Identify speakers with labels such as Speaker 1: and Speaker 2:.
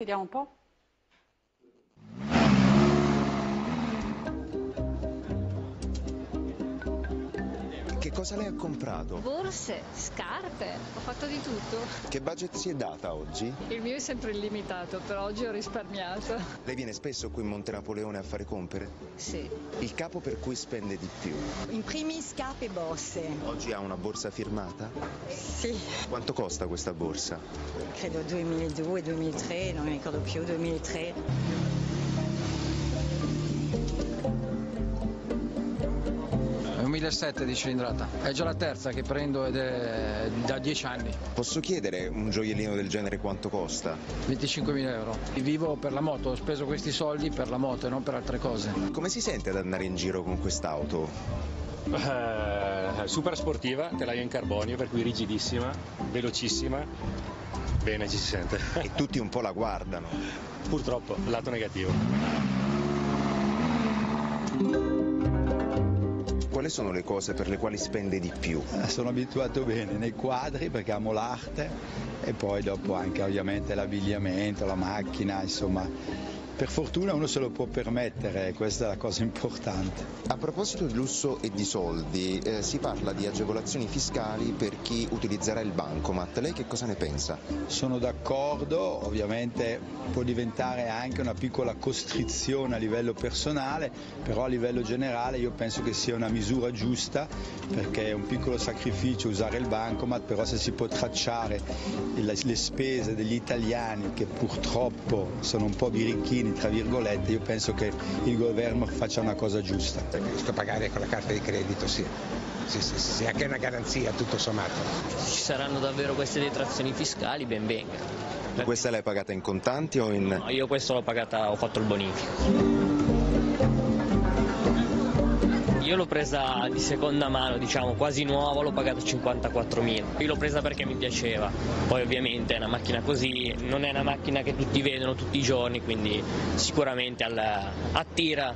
Speaker 1: Vediamo un po'.
Speaker 2: Che cosa lei ha comprato?
Speaker 3: Borse, scarpe, ho fatto di tutto.
Speaker 2: Che budget si è data oggi?
Speaker 4: Il mio è sempre illimitato, però oggi ho risparmiato.
Speaker 2: Lei viene spesso qui in Monte Napoleone a fare compere?
Speaker 3: Sì.
Speaker 2: Il capo per cui spende di più?
Speaker 5: In primis scarpe e borse.
Speaker 2: Oggi ha una borsa firmata?
Speaker 5: Sì,
Speaker 2: Quanto costa questa borsa?
Speaker 5: credo 2002-2003, non mi ricordo più, 2003.
Speaker 6: 2007 di cilindrata. È già la terza che prendo ed è da 10 anni.
Speaker 2: Posso chiedere un gioiellino del genere quanto costa?
Speaker 6: 25.000 euro. Vivo per la moto, ho speso questi soldi per la moto e non per altre cose.
Speaker 2: Come si sente ad andare in giro con quest'auto?
Speaker 7: Eh, super sportiva, telaio in carbonio, per cui rigidissima, velocissima. Bene, ci si sente.
Speaker 2: E tutti un po' la guardano.
Speaker 7: Purtroppo, lato negativo.
Speaker 2: Quali sono le cose per le quali spende di più?
Speaker 8: Eh, Sono abituato bene nei quadri perché amo l'arte e poi dopo anche ovviamente l'abbigliamento, la macchina, insomma. Per fortuna uno se lo può permettere, questa è la cosa importante.
Speaker 2: A proposito di lusso e di soldi, eh, si parla di agevolazioni fiscali per chi utilizzerà il bancomat. Lei che cosa ne pensa?
Speaker 8: Sono d'accordo, ovviamente può diventare anche una piccola costrizione a livello personale, però a livello generale io penso che sia una misura giusta perché è un piccolo sacrificio usare il bancomat, però se si può tracciare le, le spese degli italiani che purtroppo sono un po' birichini, tra virgolette, io penso che il governo faccia una cosa giusta.
Speaker 9: Preferisco pagare con la carta di credito, sì. Sì, sì, sì, anche una garanzia tutto sommato.
Speaker 10: ci saranno davvero queste detrazioni fiscali, ben venga.
Speaker 2: Questa l'hai pagata in contanti o in...
Speaker 10: No, io questo l'ho pagata, ho fatto il bonifico. L'ho presa di seconda mano, diciamo, quasi nuova, l'ho pagata 54.000. Io l'ho presa perché mi piaceva. Poi ovviamente è una macchina così, non è una macchina che tutti vedono tutti i giorni, quindi sicuramente al- attira